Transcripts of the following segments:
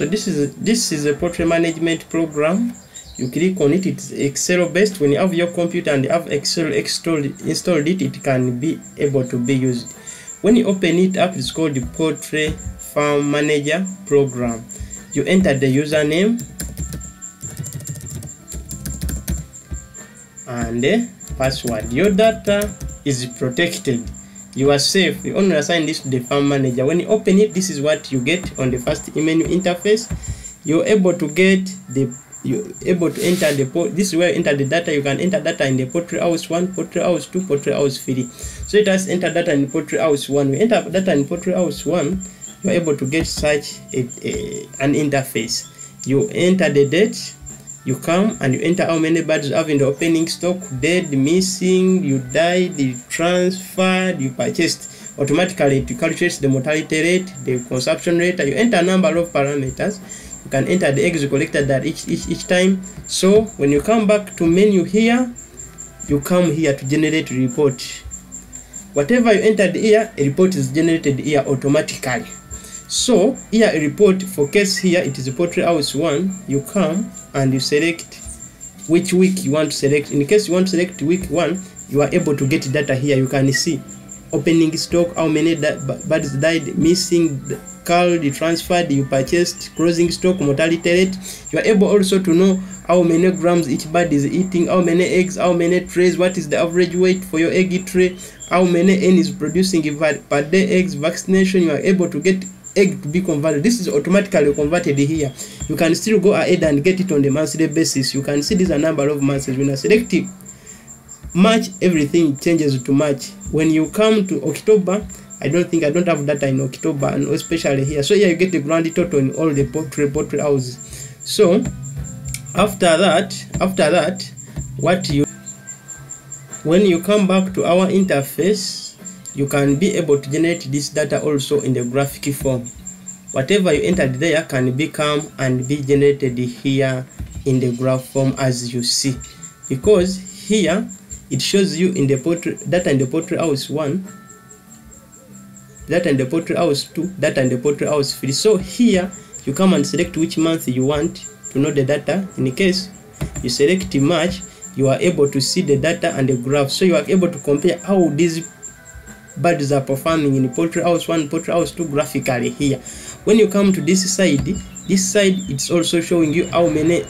so this is this is a poultry management program. You click on it it's excel based. When you have your computer and you have excel installed installed it it can be able to be used. When you open it up it's called the poultry farm manager program. You enter the username. And password. Your data is protected you are safe. You only assign this to the farm manager. When you open it this is what you get on the first menu interface. You're able to get the you're able to enter the port this is where you enter the data. You can enter data in the poultry house one poultry house two poultry house three. So it has enter data in poultry house one. We enter data in poultry house one you're able to get such a, a an interface. You enter the date you come and you enter how many birds have in the opening stock? Dead missing you died you transferred you purchased. Automatically it calculates the mortality rate the consumption rate you enter a number of parameters. You can enter the eggs you collected that each, each each time. So when you come back to menu here you come here to generate report. Whatever you entered here a report is generated here automatically. So here a report for case here it is a poultry house one. You come and you select which week you want to select. In case you want to select week one you are able to get data here. You can see opening stock how many birds died missing culled transferred you purchased closing stock mortality rate. You are able also to know how many grams each bird is eating how many eggs how many trays what is the average weight for your egg tray how many n is producing per day eggs. Vaccination you are able to get egg to be converted. This is automatically converted here. You can still go ahead and get it on the monthly basis. You can see this a number of months. When i select march everything changes to march. When you come to october i don't think i don't have data in october and especially here. So here you get the grand total in all the poultry poultry houses. So after that after that what you when you come back to our interface you can be able to generate this data also in the graphic form. Whatever you entered there can become and be generated here in the graph form as you see. Because here it shows you in the poultry data in the poultry house one data in the poultry house two data in the poultry house three. So here you come and select which month you want to know the data. In case you select march you are able to see the data and the graph. So you are able to compare how these birds are performing in poultry house one poultry house two graphically here. When you come to this side this side it's also showing you how many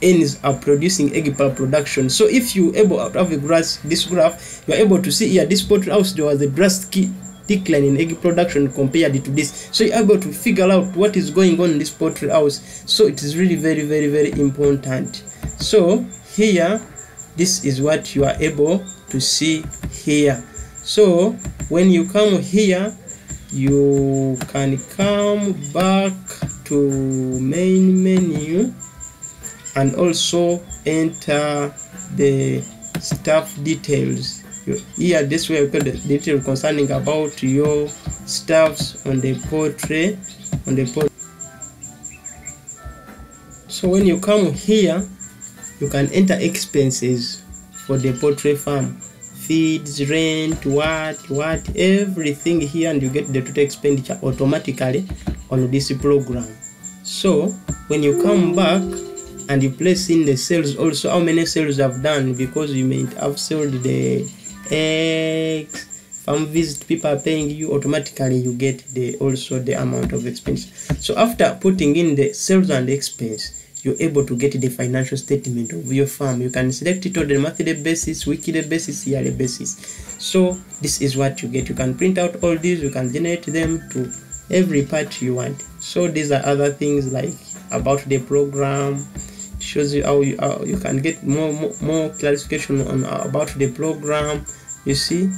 hens are producing egg per production. So if you able to have a graph this graph you are able to see here this poultry house there was a drastic decline in egg production compared to this. So you're able to figure out what is going on in this poultry house. So it is really very very very important. So here this is what you are able to see here so when you come here you can come back to main menu and also enter the staff details. Here this way you put the detail concerning about your staffs on the portrait on the port so when you come here you can enter expenses for the portrait farm feeds rent what what everything here and you get the total expenditure automatically on this program. So when you come back and you place in the sales also how many sales have done? Because you may have sold the eggs farm visit people are paying you automatically you get the also the amount of expense. So after putting in the sales and expense you're able to get the financial statement of your farm you can select it on the monthly basis weekly basis yearly basis. So this is what you get. You can print out all these you can generate them to every part you want. So these are other things like about the program. It shows you how you, how you can get more, more more clarification on uh, about the program. You see?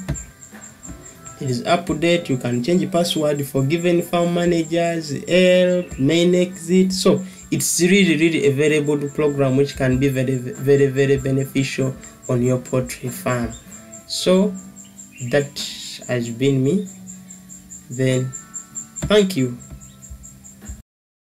It is up to date. You can change password for given farm managers help main exit. So it's really really a very good program which can be very very very beneficial on your poultry farm. So that has been me. Then thank you